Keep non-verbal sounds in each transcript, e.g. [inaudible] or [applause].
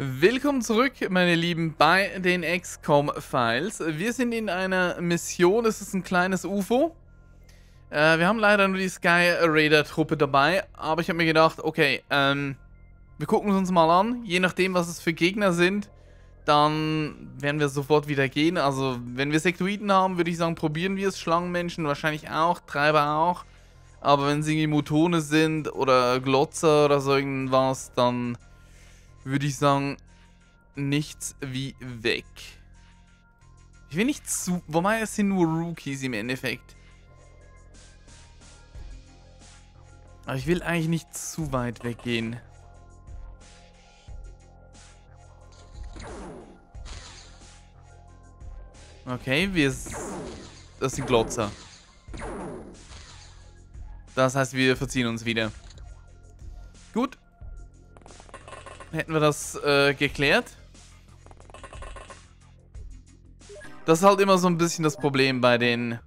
Willkommen zurück, meine Lieben, bei den XCOM-Files. Wir sind in einer Mission, es ist ein kleines UFO. Äh, wir haben leider nur die Sky Raider-Truppe dabei, aber ich habe mir gedacht, okay, ähm, wir gucken es uns mal an. Je nachdem, was es für Gegner sind, dann werden wir sofort wieder gehen. Also, wenn wir Sektoiden haben, würde ich sagen, probieren wir es. Schlangenmenschen wahrscheinlich auch, Treiber auch. Aber wenn es irgendwie Mutone sind oder Glotzer oder so irgendwas, dann würde ich sagen, nichts wie weg. Ich will nicht zu... Wobei, es sind nur Rookies im Endeffekt. Aber ich will eigentlich nicht zu weit weggehen. Okay, wir... Das sind Glotzer. Das heißt, wir verziehen uns wieder. Gut. Hätten wir das äh, geklärt. Das ist halt immer so ein bisschen das Problem bei den...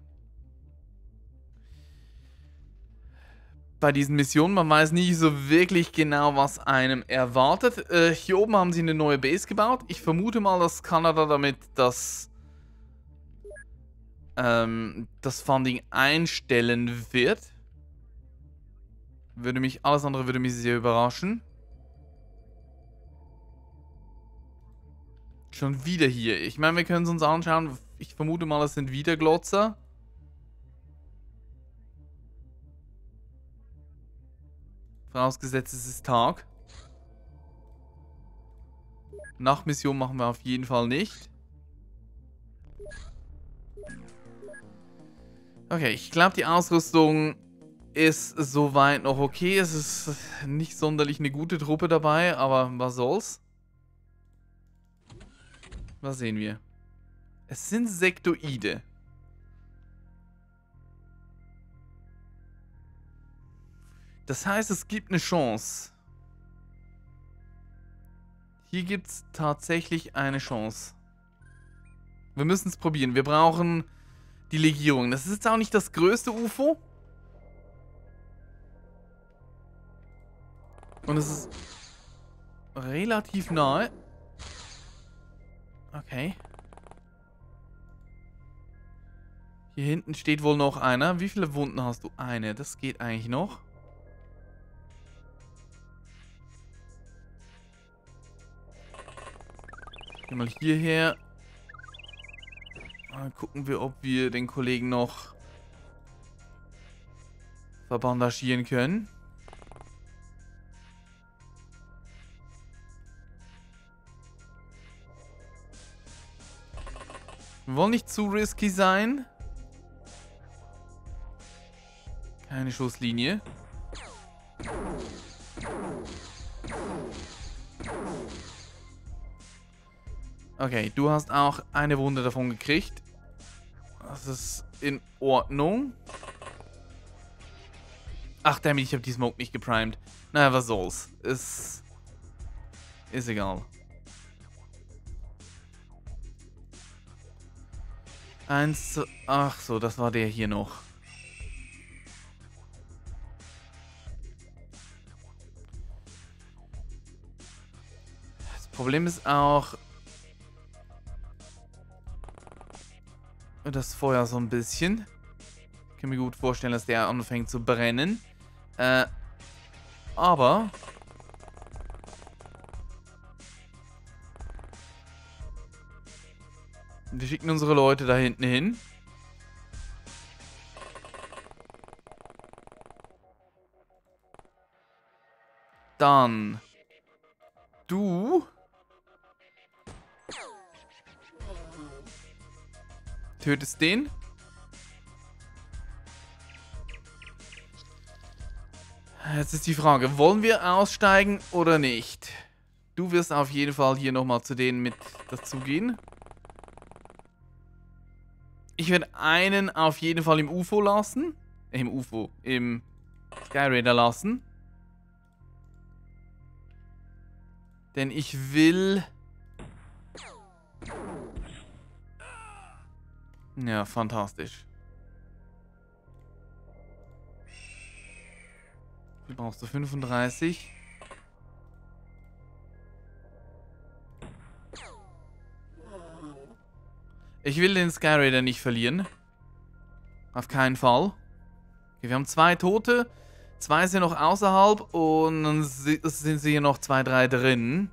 Bei diesen Missionen. Man weiß nie so wirklich genau, was einem erwartet. Äh, hier oben haben sie eine neue Base gebaut. Ich vermute mal, dass Kanada damit das... Ähm, das Funding einstellen wird. Würde mich... Alles andere würde mich sehr überraschen. Schon wieder hier. Ich meine, wir können es uns anschauen. Ich vermute mal, es sind wieder Glotzer. Vorausgesetzt, es ist Tag. Nachtmission machen wir auf jeden Fall nicht. Okay, ich glaube, die Ausrüstung ist soweit noch okay. Es ist nicht sonderlich eine gute Truppe dabei, aber was soll's. Was sehen wir? Es sind Sektoide. Das heißt, es gibt eine Chance. Hier gibt es tatsächlich eine Chance. Wir müssen es probieren. Wir brauchen die Legierung. Das ist jetzt auch nicht das größte UFO. Und es ist relativ nahe. Okay. Hier hinten steht wohl noch einer. Wie viele Wunden hast du? Eine. Das geht eigentlich noch. Gehen mal hierher. Mal gucken wir, ob wir den Kollegen noch verbandagieren können. Wir wollen nicht zu risky sein. Keine Schusslinie. Okay, du hast auch eine Wunde davon gekriegt. Das ist in Ordnung. Ach, damit ich habe die Smoke nicht geprimed. Naja, was soll's. Ist... Ist egal. Eins, ach so, das war der hier noch. Das Problem ist auch, das Feuer so ein bisschen. Ich kann mir gut vorstellen, dass der anfängt zu brennen. Äh, aber Wir schicken unsere Leute da hinten hin. Dann. Du. Tötest den. Jetzt ist die Frage, wollen wir aussteigen oder nicht? Du wirst auf jeden Fall hier nochmal zu denen mit dazugehen. Ich werde einen auf jeden Fall im UFO lassen. Im UFO. Im Sky Raider lassen. Denn ich will... Ja, fantastisch. Wie brauchst du? 35? Ich will den Skyraider nicht verlieren. Auf keinen Fall. Okay, wir haben zwei Tote. Zwei sind noch außerhalb und dann sind sie hier noch zwei, drei drin.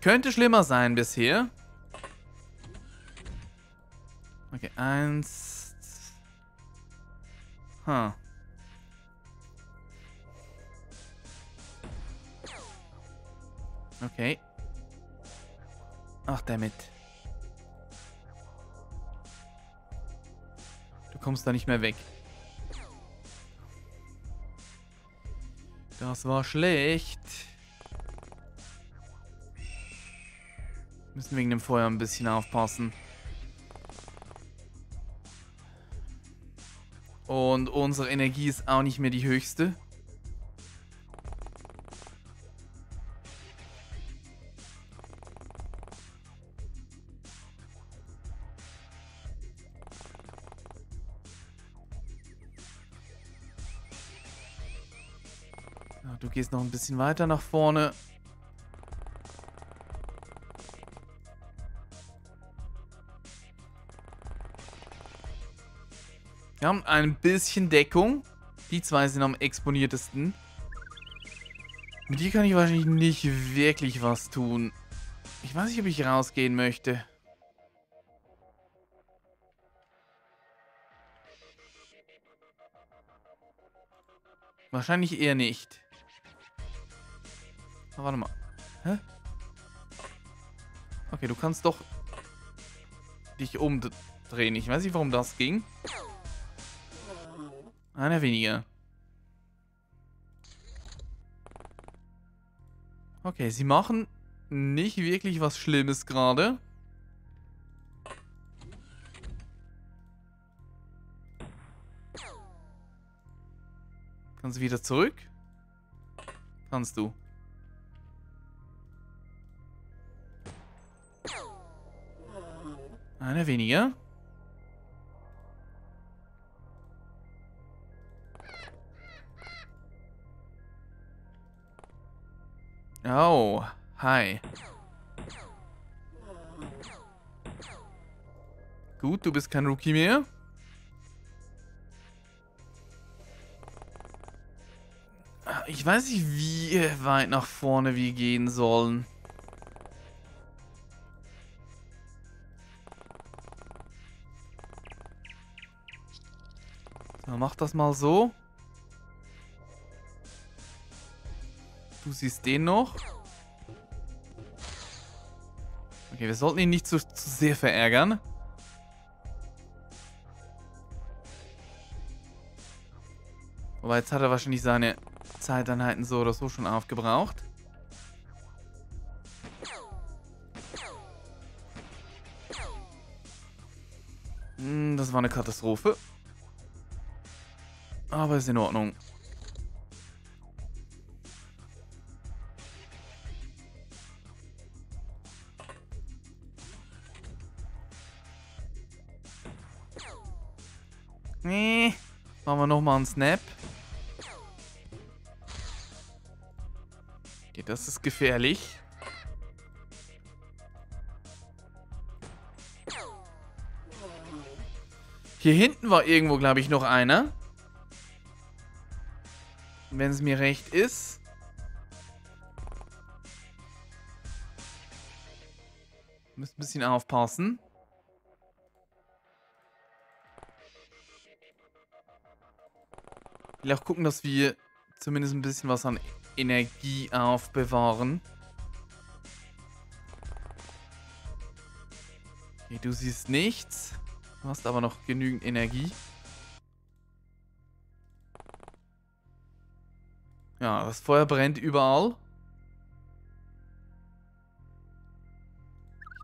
Könnte schlimmer sein bisher. Okay, eins. Huh. Okay. Ach, damit. Du kommst da nicht mehr weg. Das war schlecht. Müssen wegen dem Feuer ein bisschen aufpassen. Und unsere Energie ist auch nicht mehr die höchste. Gehst noch ein bisschen weiter nach vorne. Wir haben ein bisschen Deckung. Die zwei sind am exponiertesten. Mit dir kann ich wahrscheinlich nicht wirklich was tun. Ich weiß nicht, ob ich rausgehen möchte. Wahrscheinlich eher nicht. Oh, warte mal. Hä? Okay, du kannst doch dich umdrehen. Ich weiß nicht, warum das ging. Einer weniger. Okay, sie machen nicht wirklich was Schlimmes gerade. Kannst du wieder zurück? Kannst du. Einer weniger. Oh, hi. Gut, du bist kein Rookie mehr. Ich weiß nicht, wie weit nach vorne wir gehen sollen. Mach das mal so. Du siehst den noch. Okay, wir sollten ihn nicht zu, zu sehr verärgern. Aber jetzt hat er wahrscheinlich seine Zeiteinheiten so oder so schon aufgebraucht. Hm, das war eine Katastrophe. Aber ist in Ordnung. Nee. Machen wir nochmal einen Snap. Okay, das ist gefährlich. Hier hinten war irgendwo, glaube ich, noch einer. Wenn es mir recht ist. Müssen ein bisschen aufpassen. will auch gucken, dass wir zumindest ein bisschen was an Energie aufbewahren. Okay, du siehst nichts. Du hast aber noch genügend Energie. Ja, das Feuer brennt überall.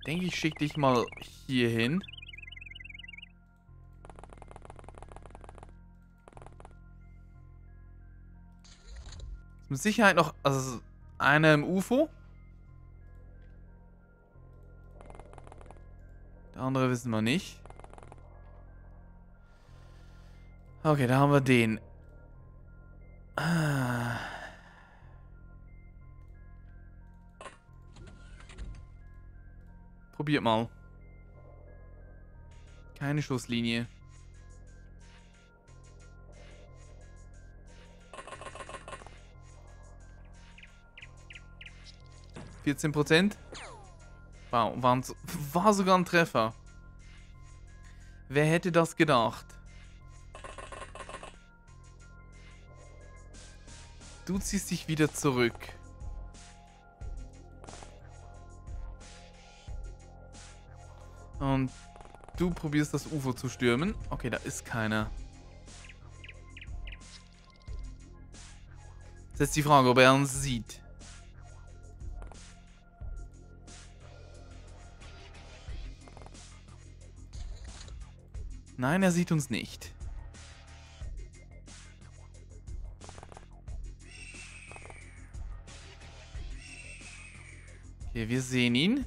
Ich denke, ich schicke dich mal hier hin. Mit Sicherheit noch, also einer im UFO. Der andere wissen wir nicht. Okay, da haben wir den. Ah. Probiert mal. Keine Schusslinie. Vierzehn Prozent. Wow, [laughs] war sogar ein Treffer. Wer hätte das gedacht? Du ziehst dich wieder zurück. Und du probierst das UFO zu stürmen. Okay, da ist keiner. Das ist jetzt die Frage, ob er uns sieht. Nein, er sieht uns nicht. Okay, wir sehen ihn.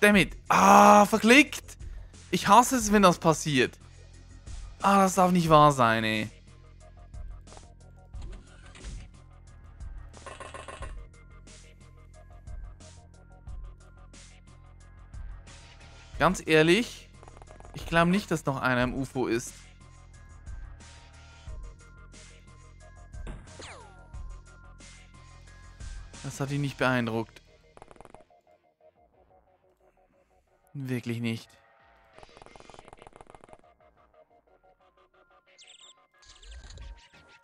Damit. Ah, verklickt. Ich hasse es, wenn das passiert. Ah, das darf nicht wahr sein, ey. Ganz ehrlich, ich glaube nicht, dass noch einer im UFO ist. Hat ihn nicht beeindruckt. Wirklich nicht.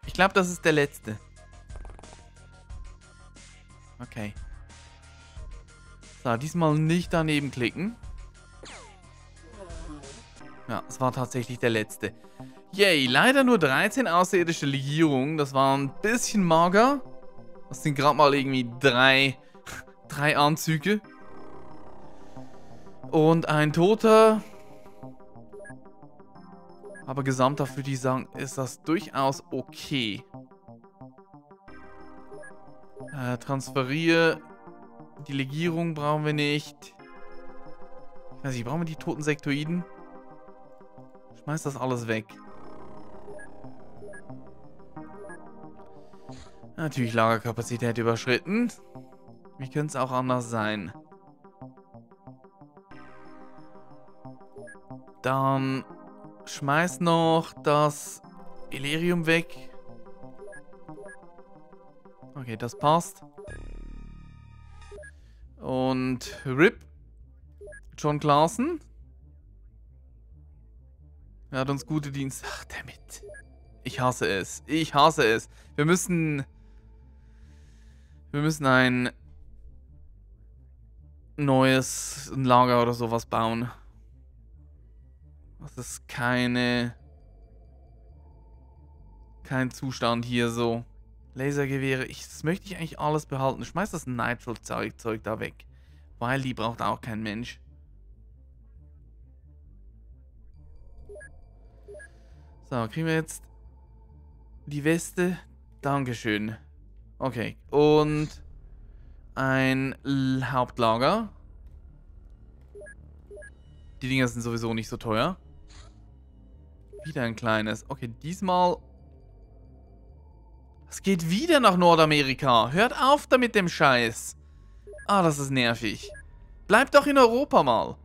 Ich glaube, das ist der letzte. Okay. So, diesmal nicht daneben klicken. Ja, es war tatsächlich der letzte. Yay, leider nur 13 außerirdische Legierungen. Das war ein bisschen mager. Das sind gerade mal irgendwie drei, drei Anzüge. Und ein Toter. Aber gesamthaft würde ich sagen, ist das durchaus okay. Äh, transferiere. Die Legierung brauchen wir nicht. Ich weiß nicht, brauchen wir die toten Sektoiden? Schmeiß das alles weg. Natürlich Lagerkapazität überschritten. Wie könnte es auch anders sein? Dann schmeiß noch das Illyrium weg. Okay, das passt. Und RIP. John Clausen. Er hat uns gute Dienste. Ach, damit. Ich hasse es. Ich hasse es. Wir müssen... Wir müssen ein neues Lager oder sowas bauen. Das ist keine... Kein Zustand hier so. Lasergewehre, ich, das möchte ich eigentlich alles behalten. Schmeiß das Nitro-Zeug da weg. Weil die braucht auch kein Mensch. So, kriegen wir jetzt die Weste. Dankeschön. Okay, und ein Hauptlager. Die Dinger sind sowieso nicht so teuer. Wieder ein kleines. Okay, diesmal... Es geht wieder nach Nordamerika. Hört auf damit dem Scheiß. Ah, das ist nervig. Bleibt doch in Europa mal.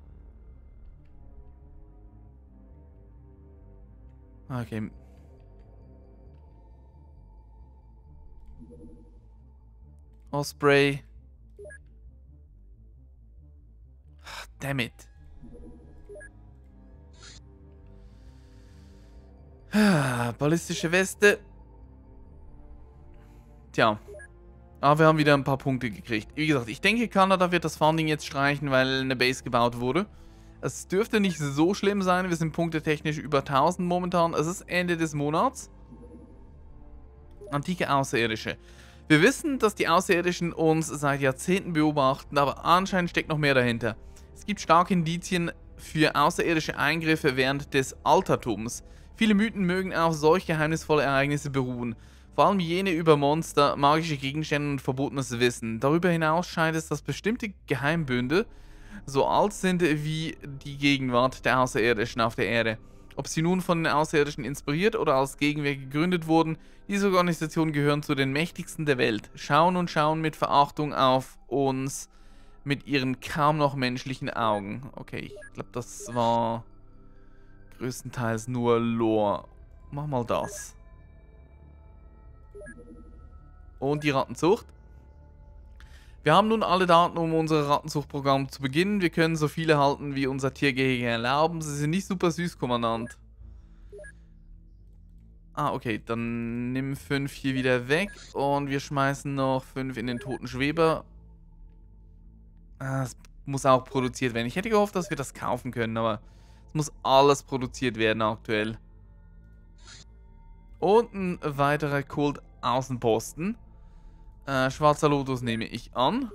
Okay. Osprey. Damn it. Ballistische Weste. Tja. Aber wir haben wieder ein paar Punkte gekriegt. Wie gesagt, ich denke, Kanada wird das Founding jetzt streichen, weil eine Base gebaut wurde. Es dürfte nicht so schlimm sein. Wir sind punktetechnisch über 1000 momentan. Es ist Ende des Monats. Antike Außerirdische. Wir wissen, dass die Außerirdischen uns seit Jahrzehnten beobachten, aber anscheinend steckt noch mehr dahinter. Es gibt starke Indizien für außerirdische Eingriffe während des Altertums. Viele Mythen mögen auf solch geheimnisvolle Ereignisse beruhen. Vor allem jene über Monster, magische Gegenstände und verbotenes Wissen. Darüber hinaus scheint es, dass bestimmte Geheimbünde so alt sind wie die Gegenwart der Außerirdischen auf der Erde. Ob sie nun von den Außerirdischen inspiriert oder als Gegenwehr gegründet wurden, diese Organisationen gehören zu den mächtigsten der Welt, schauen und schauen mit Verachtung auf uns mit ihren kaum noch menschlichen Augen. Okay, ich glaube, das war größtenteils nur Lore. Mach mal das. Und die Rattenzucht. Wir haben nun alle Daten, um unser Rattenzuchtprogramm zu beginnen. Wir können so viele halten, wie unser Tiergehege erlauben. Sie sind nicht super süß, Kommandant. Ah, okay. Dann nimm 5 hier wieder weg. Und wir schmeißen noch 5 in den toten Schweber. Ah, es muss auch produziert werden. Ich hätte gehofft, dass wir das kaufen können, aber es muss alles produziert werden aktuell. Und ein weiterer Kult-Außenposten. Äh, schwarzer Lotus nehme ich an.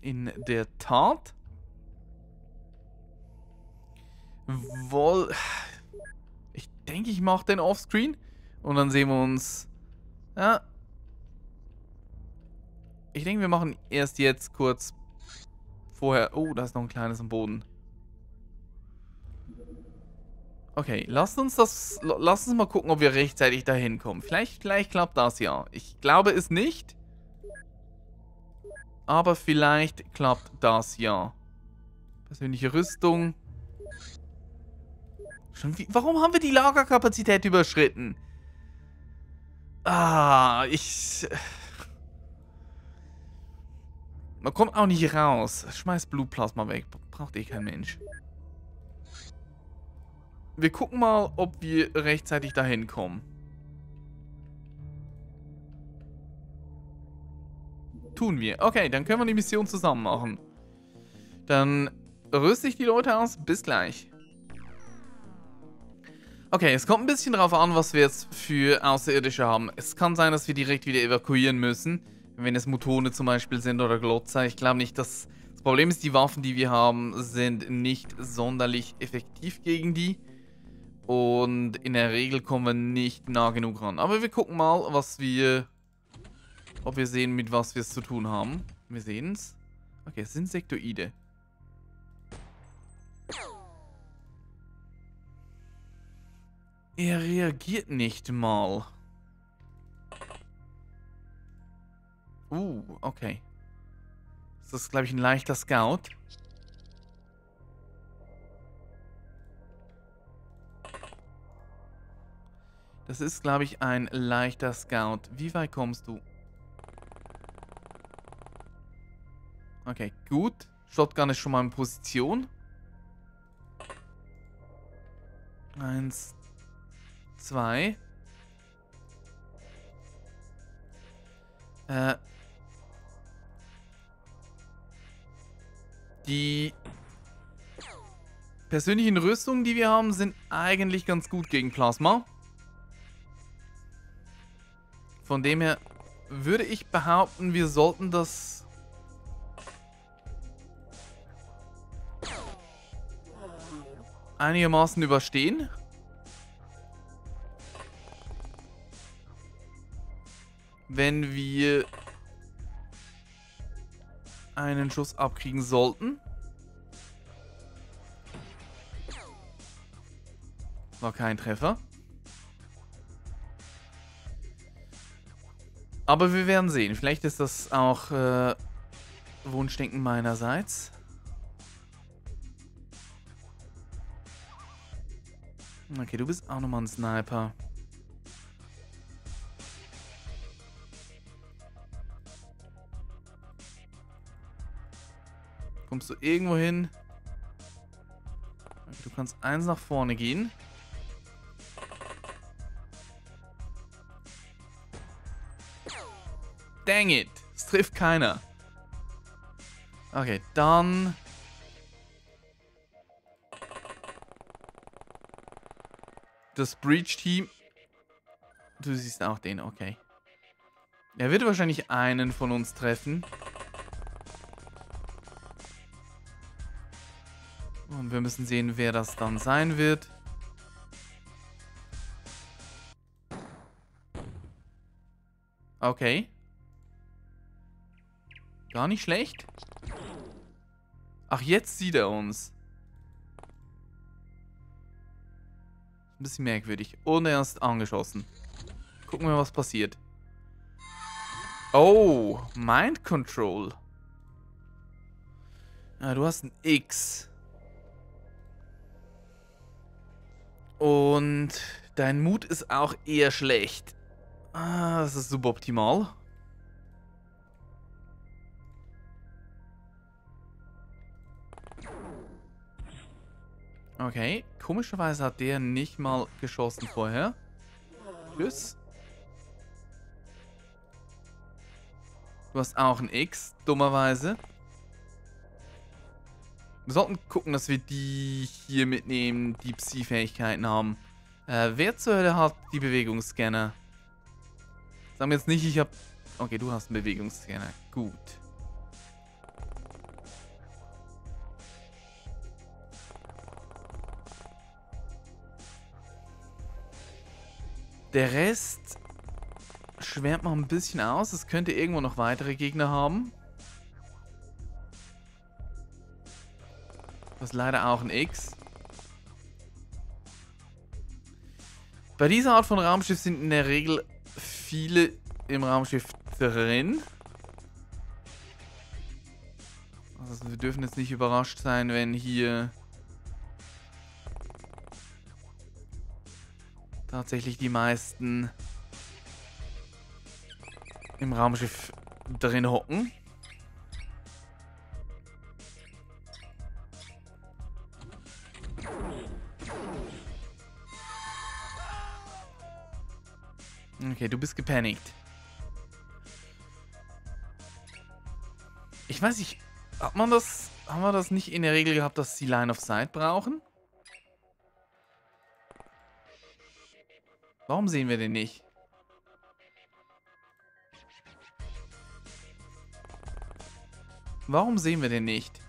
In der Tat. Woll... Ich denke, ich mache den Offscreen. Und dann sehen wir uns... Ja. Ich denke, wir machen erst jetzt kurz vorher... Oh, da ist noch ein kleines am Boden. Okay, lasst uns das... Lasst uns mal gucken, ob wir rechtzeitig dahin kommen. Vielleicht, vielleicht klappt das ja. Ich glaube es nicht. Aber vielleicht klappt das ja. Persönliche Rüstung. Schon wie, warum haben wir die Lagerkapazität überschritten? Ah, ich... Man kommt auch nicht raus. Schmeiß Blutplasma weg. Braucht eh kein Mensch. Wir gucken mal, ob wir rechtzeitig dahin kommen. Tun wir. Okay, dann können wir die Mission zusammen machen. Dann rüste ich die Leute aus. Bis gleich. Okay, es kommt ein bisschen darauf an, was wir jetzt für Außerirdische haben. Es kann sein, dass wir direkt wieder evakuieren müssen. Wenn es Mutone zum Beispiel sind oder Glotzer. Ich glaube nicht, dass... Das Problem ist, die Waffen, die wir haben, sind nicht sonderlich effektiv gegen die. Und in der Regel kommen wir nicht nah genug ran. Aber wir gucken mal, was wir ob wir sehen, mit was wir es zu tun haben. Wir sehen es. Okay, es sind Sektoide. Er reagiert nicht mal. Uh, okay. Das ist, glaube ich, ein leichter Scout. Das ist, glaube ich, ein leichter Scout. Wie weit kommst du? Okay, gut. Shotgun ist schon mal in Position. Eins, zwei. Äh. Die persönlichen Rüstungen, die wir haben, sind eigentlich ganz gut gegen Plasma. Von dem her würde ich behaupten, wir sollten das einigermaßen überstehen. Wenn wir einen Schuss abkriegen sollten. War kein Treffer. Aber wir werden sehen. Vielleicht ist das auch äh, Wunschdenken meinerseits. Okay, du bist auch nochmal ein Sniper. Kommst du irgendwo hin? Okay, du kannst eins nach vorne gehen. Dang it! Es trifft keiner. Okay, dann das Breach-Team. Du siehst auch den, okay. Er wird wahrscheinlich einen von uns treffen. Und wir müssen sehen, wer das dann sein wird. Okay. Gar nicht schlecht. Ach, jetzt sieht er uns. Ein bisschen merkwürdig. Und er ist angeschossen. Gucken wir, was passiert. Oh, Mind Control. Ah, du hast ein X. Und dein Mut ist auch eher schlecht. Ah, das ist suboptimal. Okay, komischerweise hat der nicht mal geschossen vorher. Tschüss. Du hast auch ein X, dummerweise. Wir sollten gucken, dass wir die hier mitnehmen, die Psi-Fähigkeiten haben. Äh, wer zur Hölle hat die Bewegungsscanner? Sagen wir jetzt nicht, ich hab... Okay, du hast einen Bewegungsscanner. Gut. Der Rest schwärmt noch ein bisschen aus. Es könnte irgendwo noch weitere Gegner haben. Ist leider auch ein X. Bei dieser Art von Raumschiff sind in der Regel viele im Raumschiff drin. Also wir dürfen jetzt nicht überrascht sein, wenn hier tatsächlich die meisten im Raumschiff drin hocken. Okay, du bist gepanikt. Ich weiß nicht, hat man das, haben wir das nicht in der Regel gehabt, dass sie Line of Sight brauchen? Warum sehen wir den nicht? Warum sehen wir den nicht?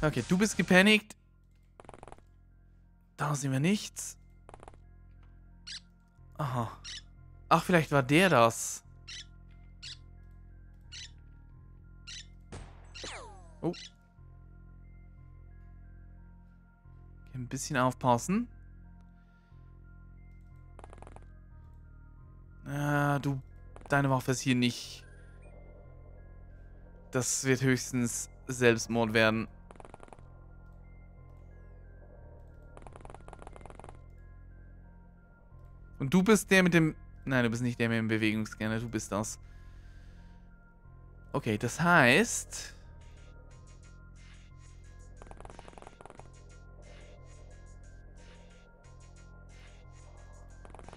Okay, du bist gepanikt. Da sehen wir nichts. Aha. Ach, vielleicht war der das. Oh. Ein bisschen aufpassen. Ah, du, deine Waffe ist hier nicht. Das wird höchstens Selbstmord werden. Und du bist der mit dem... Nein, du bist nicht der mit dem Bewegungsscanner, du bist das. Okay, das heißt...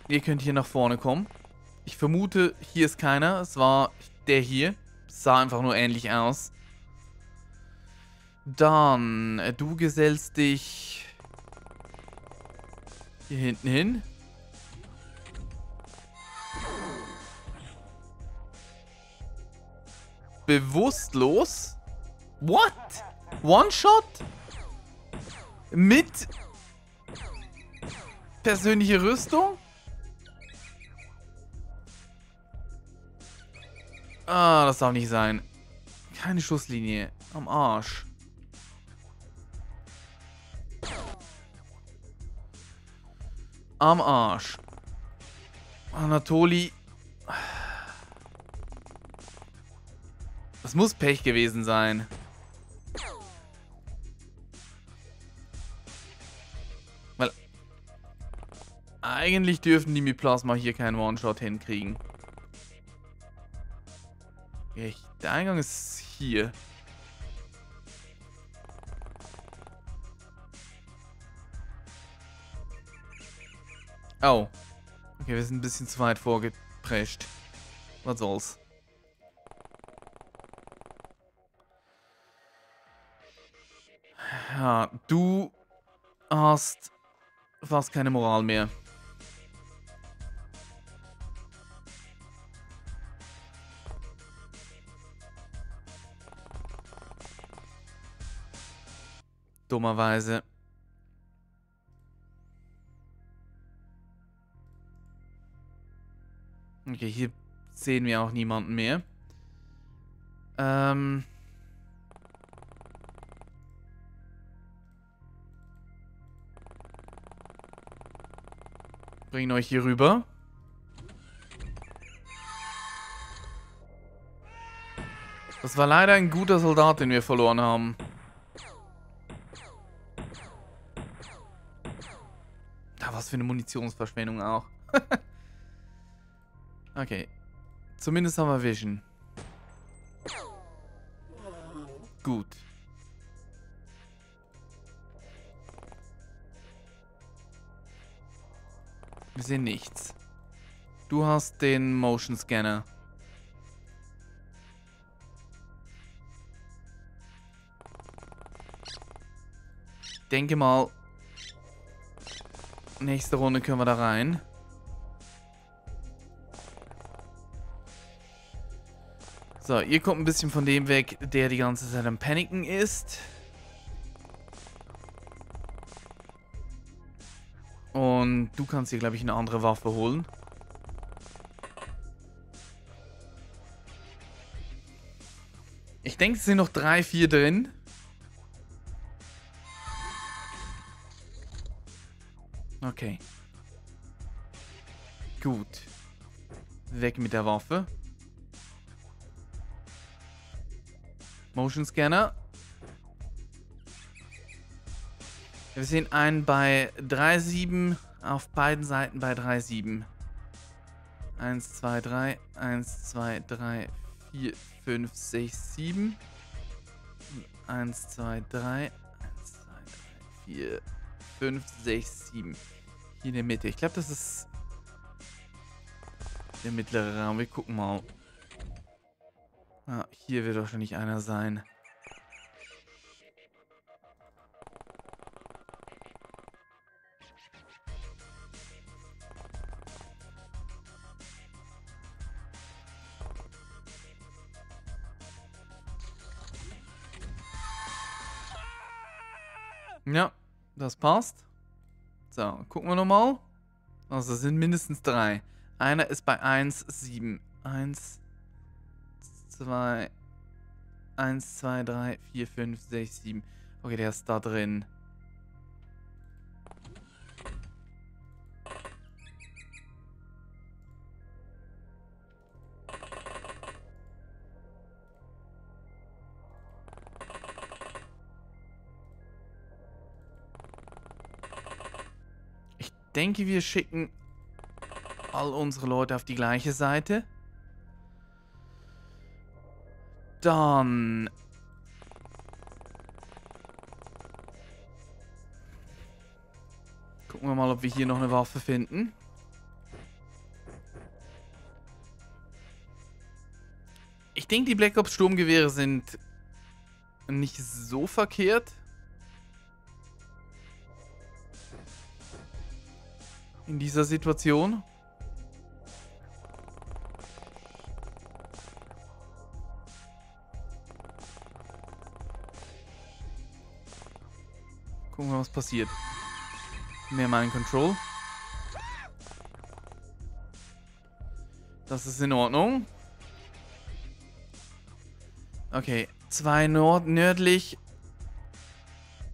Ihr könnt hier nach vorne kommen. Ich vermute, hier ist keiner. Es war der hier. Sah einfach nur ähnlich aus. Dann, äh, du gesellst dich hier hinten hin. bewusstlos. What? One-Shot? Mit persönliche Rüstung? Ah, das darf nicht sein. Keine Schusslinie. Am Arsch. Am Arsch. Anatoli Das muss Pech gewesen sein. Weil eigentlich dürfen die mit Plasma hier keinen One-Shot hinkriegen. Okay, der Eingang ist hier. Oh. Okay, wir sind ein bisschen zu weit vorgeprescht. Was soll's. Ja, du hast fast keine Moral mehr. Dummerweise. Okay, hier sehen wir auch niemanden mehr. Ähm... Bringen euch hier rüber. Das war leider ein guter Soldat, den wir verloren haben. Was für eine Munitionsverschwendung auch. [laughs] okay. Zumindest haben wir Vision. Gut. Wir sehen nichts. Du hast den Motion Scanner. denke mal, nächste Runde können wir da rein. So, ihr kommt ein bisschen von dem weg, der die ganze Zeit am Paniken ist. Und du kannst hier, glaube ich, eine andere Waffe holen. Ich denke, es sind noch drei, vier drin. Okay. Gut. Weg mit der Waffe. Motion Scanner. Wir sehen einen bei 3,7, auf beiden Seiten bei 3,7. 1, 2, 3, 1, 2, 3, 4, 5, 6, 7. 1, 2, 3, 1, 2, 3, 4, 5, 6, 7. Hier in der Mitte. Ich glaube, das ist der mittlere Raum. Wir gucken mal. Ah, hier wird wahrscheinlich einer sein. Ja, das passt. So, gucken wir nochmal. Also, es sind mindestens drei. Einer ist bei 1, 7. 1, 2, 1, 2, 3, 4, 5, 6, 7. Okay, der ist da drin. Denke, wir schicken all unsere Leute auf die gleiche Seite. Dann... Gucken wir mal, ob wir hier noch eine Waffe finden. Ich denke, die Black Ops Sturmgewehre sind nicht so verkehrt. In dieser Situation. Gucken wir, was passiert. Mehr Mind Control. Das ist in Ordnung. Okay, zwei Nord nördlich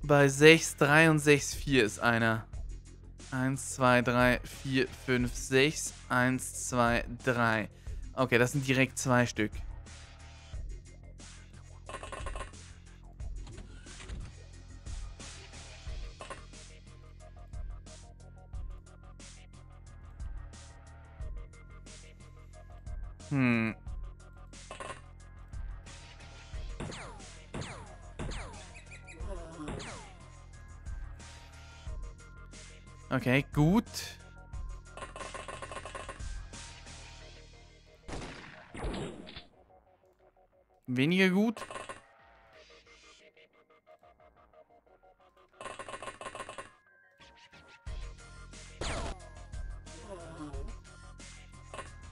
bei 6,3 und 6,4 ist einer. 1, 2, 3, 4, 5, 6. 1, 2, 3. Okay, das sind direkt zwei Stück. Hm. Okay, gut. Weniger gut.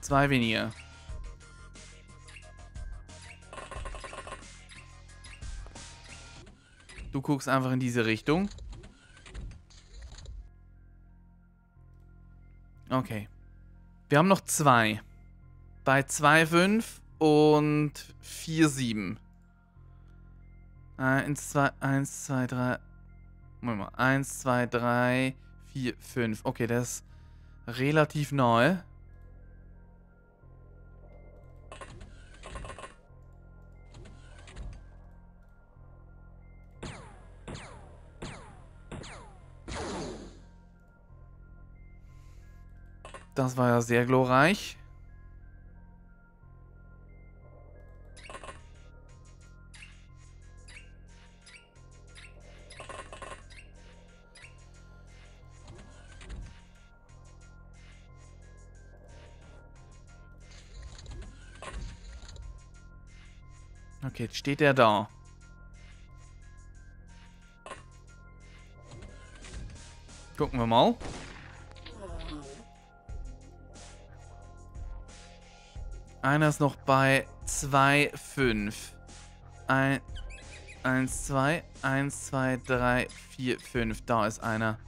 Zwei weniger. Du guckst einfach in diese Richtung. Okay. Wir haben noch zwei. Bei 2,5 und 4,7. 1, 2, 1, 2, 3. Moment mal. 1, 2, 3, 4, 5. Okay, das ist relativ neu. Das war ja sehr glorreich. Okay, jetzt steht er da. Gucken wir mal. Einer ist noch bei 2,5. 1, 2, 1, 2, 3, 4, 5. Da ist einer.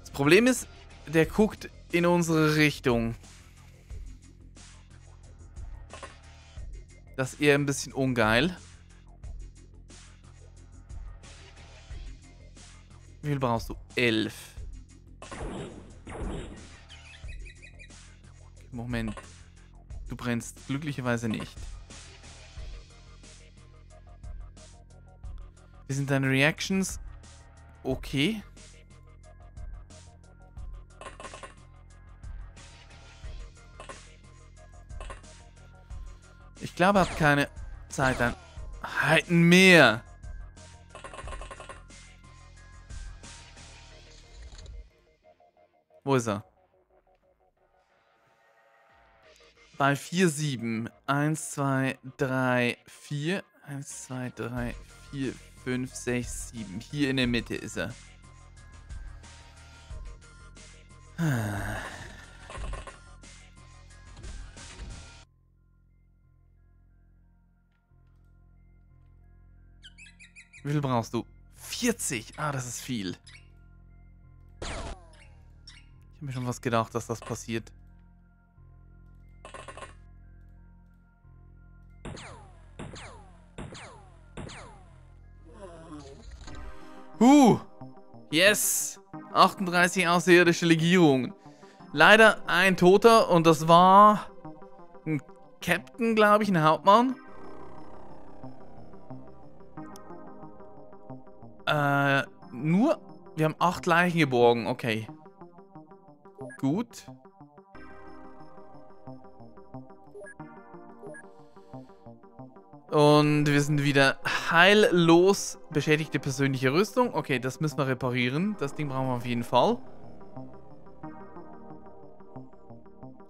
Das Problem ist, der guckt in unsere Richtung. Das ist eher ein bisschen ungeil. Wie viel brauchst du? Elf. Moment. Du brennst glücklicherweise nicht. Wie sind deine Reactions? Okay. Ich glaube, hat keine Zeiteinheiten mehr. Wo ist er? Bei 4, 7. 1, 2, 3, 4. 1, 2, 3, 4, 5, 6, 7. Hier in der Mitte ist er. Wie viel brauchst du? 40! Ah, das ist viel. Ich habe mir schon was gedacht, dass das passiert. Huh! Yes! 38 außerirdische Legierungen. Leider ein Toter und das war ein Captain, glaube ich, ein Hauptmann. Äh, nur... Wir haben acht Leichen geborgen. Okay. Gut. Und wir sind wieder heillos beschädigte persönliche Rüstung. Okay, das müssen wir reparieren. Das Ding brauchen wir auf jeden Fall.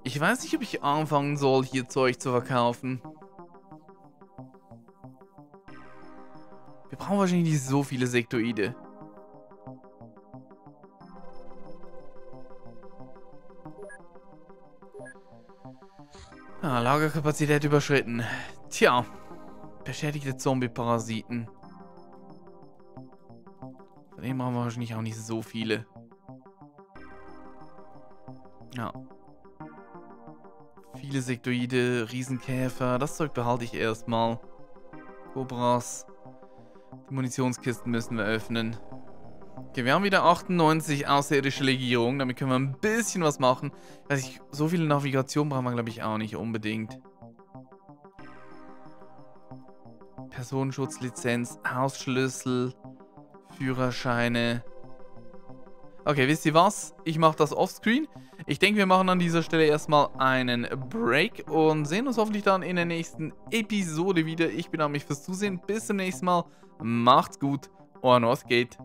Ich weiß nicht, ob ich anfangen soll, hier Zeug zu verkaufen. Wir brauchen wahrscheinlich nicht so viele Sektoide. Ah, Lagerkapazität überschritten. Tja. Beschädigte Zombie-Parasiten. Von denen brauchen wir wahrscheinlich auch nicht so viele. Ja. Viele Sektoide, Riesenkäfer. Das Zeug behalte ich erstmal. Cobras. Die Munitionskisten müssen wir öffnen. Okay, wir haben wieder 98 außerirdische Legierungen. Damit können wir ein bisschen was machen. Weiß ich, so viele Navigation brauchen wir, glaube ich, auch nicht unbedingt. Personenschutzlizenz, Hausschlüssel, Führerscheine. Okay, wisst ihr was? Ich mache das offscreen. Ich denke, wir machen an dieser Stelle erstmal einen Break und sehen uns hoffentlich dann in der nächsten Episode wieder. Ich bedanke mich fürs Zusehen. Bis zum nächsten Mal. Macht's gut. Euer Northgate.